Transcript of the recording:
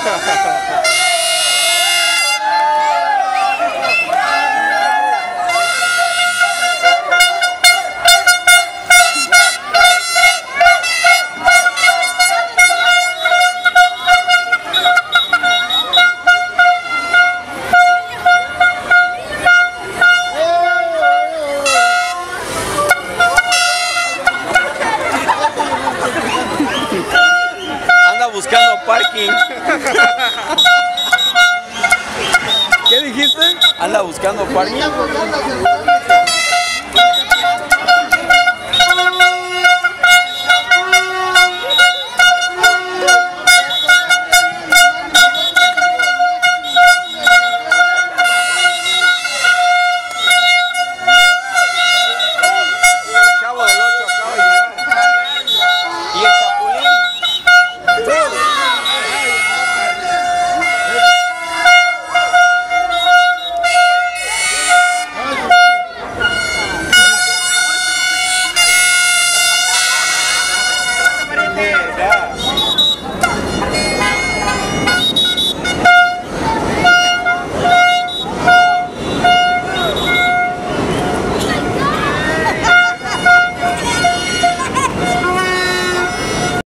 Ha ha ha! ¿Qué dijiste? Anda buscando parking.